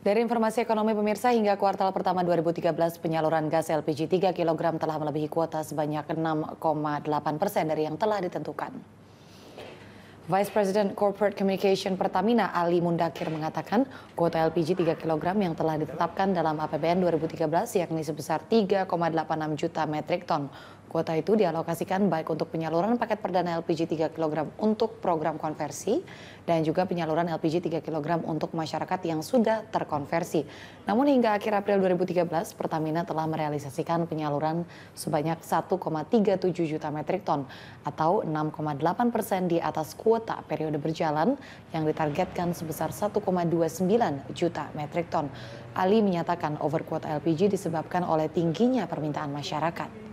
Dari informasi ekonomi pemirsa hingga kuartal pertama 2013 penyaluran gas LPG 3 kg telah melebihi kuota sebanyak 6,8 persen dari yang telah ditentukan. Vice President Corporate Communication Pertamina Ali Mundakir mengatakan kuota LPG 3 kg yang telah ditetapkan dalam APBN 2013 yakni sebesar 3,86 juta metrik ton Kuota itu dialokasikan baik untuk penyaluran paket perdana LPG 3 kg untuk program konversi dan juga penyaluran LPG 3 kg untuk masyarakat yang sudah terkonversi. Namun hingga akhir April 2013, Pertamina telah merealisasikan penyaluran sebanyak 1,37 juta metrik ton atau 6,8 persen di atas kuota periode berjalan yang ditargetkan sebesar 1,29 juta metrik ton. Ali menyatakan over kuota LPG disebabkan oleh tingginya permintaan masyarakat.